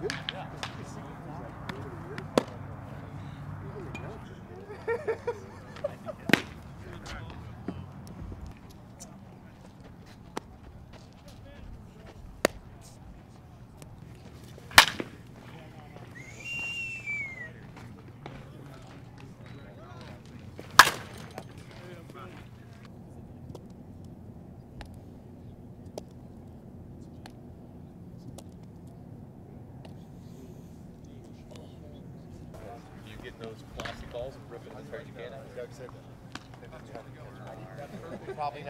Good? Yeah. Getting those plastic balls and ripping as hard as you can? Probably